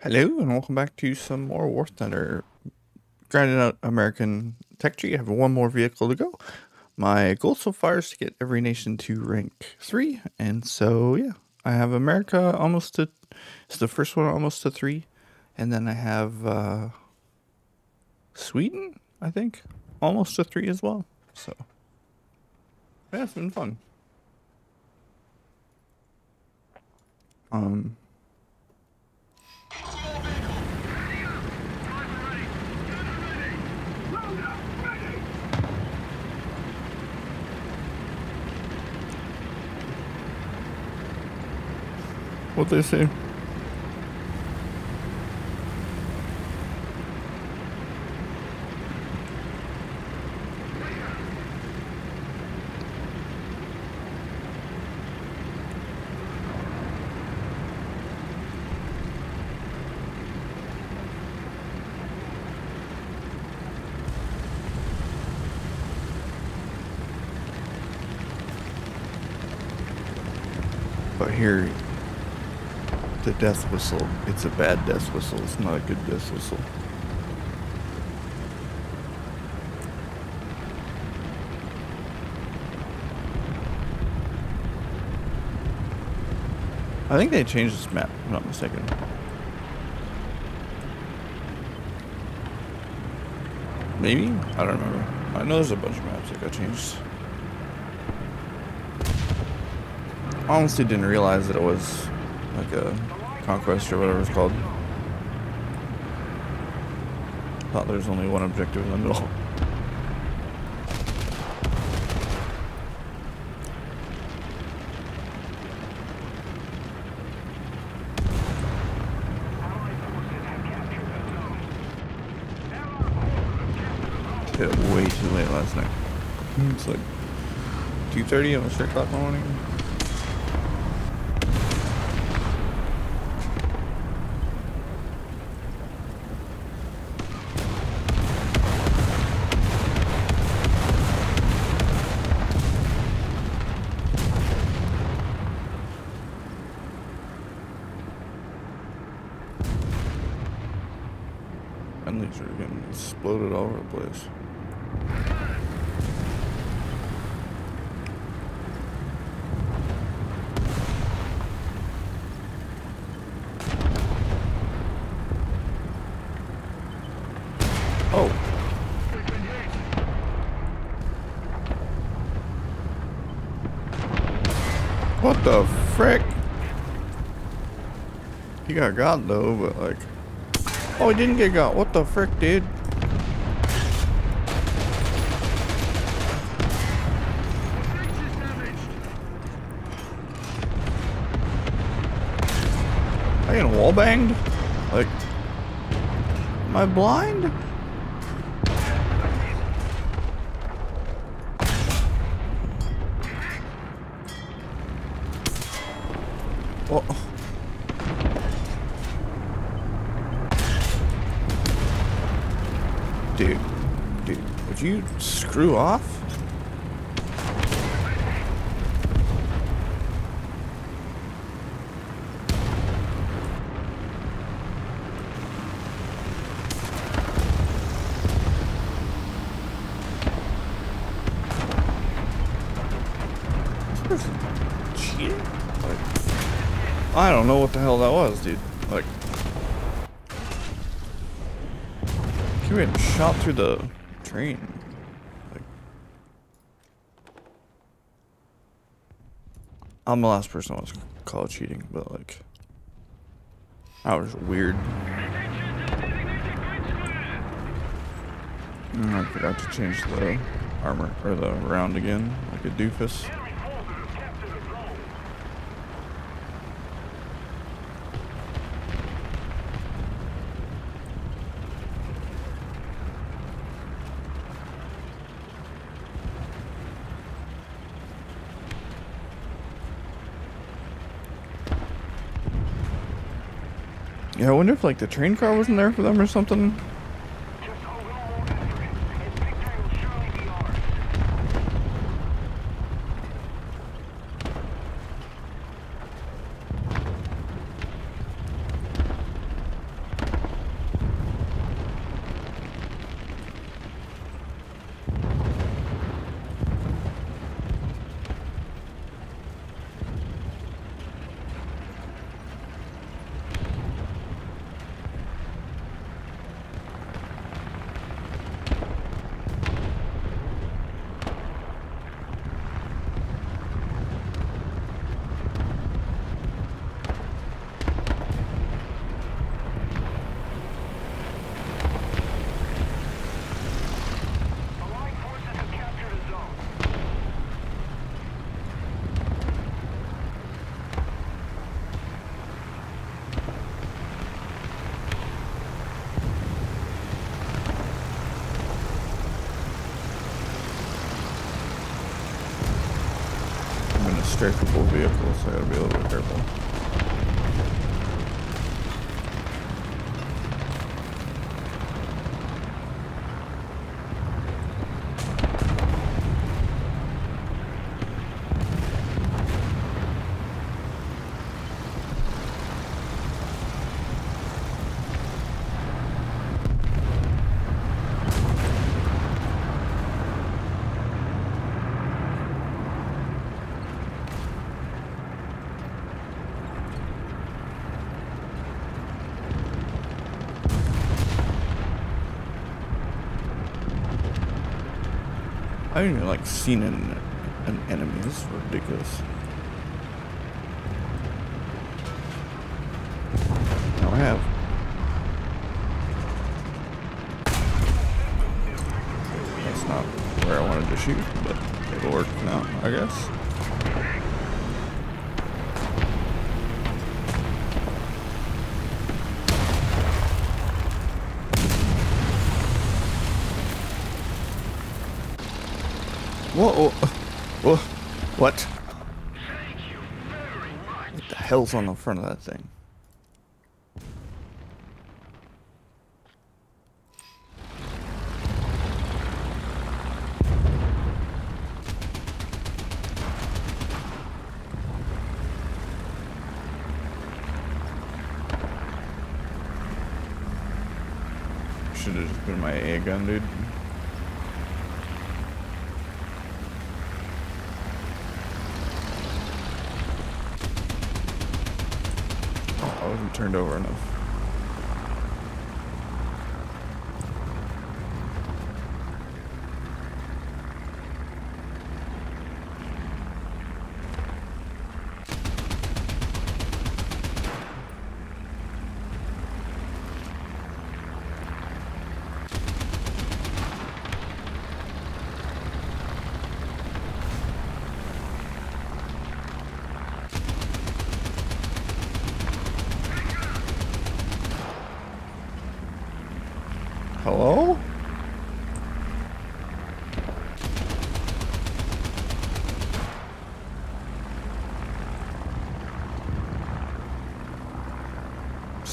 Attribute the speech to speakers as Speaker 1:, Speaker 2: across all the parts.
Speaker 1: Hello and welcome back to some more War Thunder. Grinding out American tech tree. I have one more vehicle to go. My goal so far is to get every nation to rank three, and so yeah, I have America almost to. It's the first one almost to three, and then I have uh, Sweden, I think, almost to three as well. So yeah, it's been fun. Um. What they say? But here, the death whistle, it's a bad death whistle. It's not a good death whistle. I think they changed this map, if I'm not mistaken. Maybe? I don't remember. I know there's a bunch of maps that got changed. honestly didn't realize that it was like a conquest or whatever it's called. Thought there was only one objective in the middle. Hit way too late last night. It's like 2.30 on a 3 o'clock in the morning. And these are getting exploded all over the place. Oh. What the frick? He got got though, but like... Oh, he didn't get got. What the frick, dude? I getting wall banged? Like, am I blind? Oh. You screw off? I don't know what the hell that was, dude. Like, he went shot through the train. Like, I'm the last person I was call it cheating, but like, that was weird. I forgot to change the armor or the round again, like a doofus. Yeah, I wonder if like the train car wasn't there for them or something. Strafable vehicle, so I gotta be a little bit careful. I haven't even like seen an, an enemy. This is ridiculous. No, I have. That's not where I wanted to shoot, but it'll work now, I guess. Whoa, what? What the hell's on the front of that thing? Should have just been my A gun, dude. I wasn't turned over enough. Hello?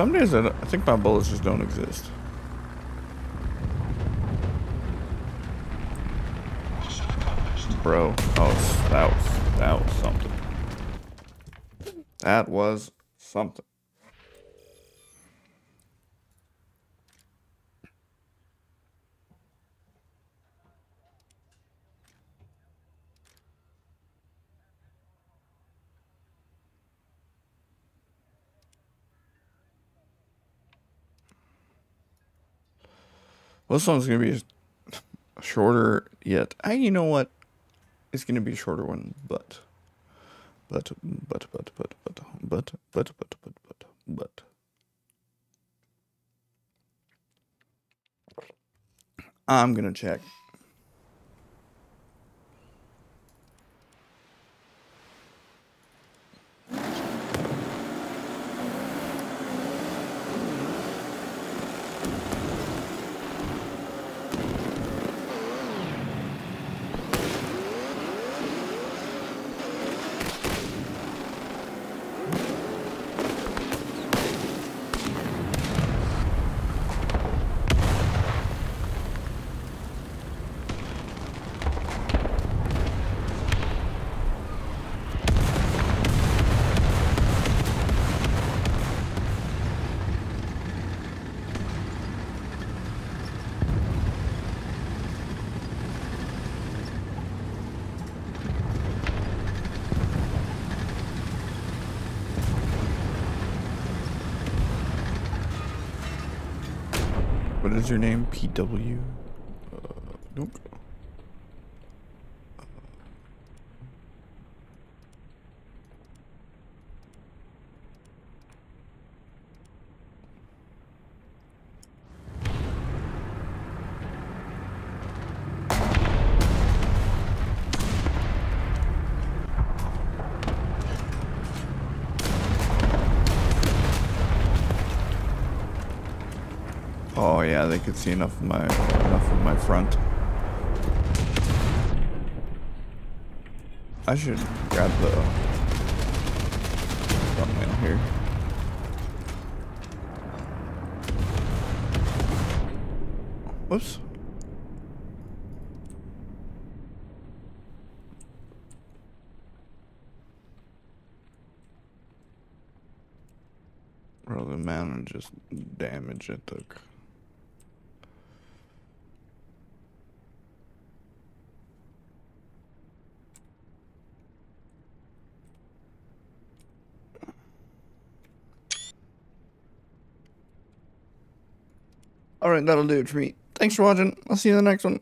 Speaker 1: Some days I, I think my bullets just don't exist. Bro, oh, that was, that was something. That was something. Well, this one's gonna be shorter yet. I, you know what? It's gonna be a shorter one, but, but, but, but, but, but, but, but, but, but, but, but. I'm gonna check. What is your name? PW? Uh, nope. Oh yeah, they could see enough of my enough of my front. I should grab the thumbnail here. Whoops. Amount of just damage it took. Alright, that'll do it for me. Thanks for watching. I'll see you in the next one.